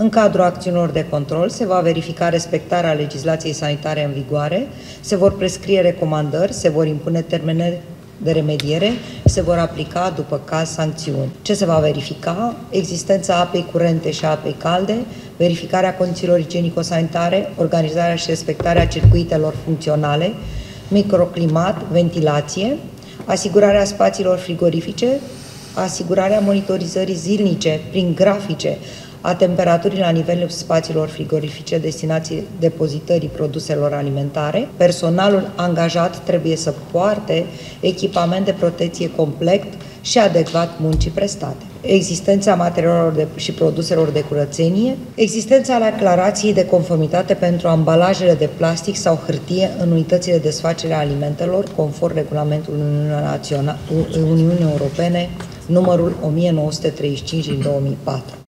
În cadrul acțiunilor de control se va verifica respectarea legislației sanitare în vigoare, se vor prescrie recomandări, se vor impune termene de remediere se vor aplica, după caz, sancțiuni. Ce se va verifica? Existența apei curente și a apei calde, verificarea condițiilor igienico-sanitare, organizarea și respectarea circuitelor funcționale, microclimat, ventilație, asigurarea spațiilor frigorifice, asigurarea monitorizării zilnice prin grafice a temperaturii la nivelul spațiilor frigorifice destinații depozitării produselor alimentare. Personalul angajat trebuie să poarte echipament de protecție complet și adecvat muncii prestate. Existența materialelor de, și produselor de curățenie, existența declarației de conformitate pentru ambalajele de plastic sau hârtie în unitățile de desfacere a alimentelor, conform regulamentului Uniunii Europene numărul 1935 din 2004.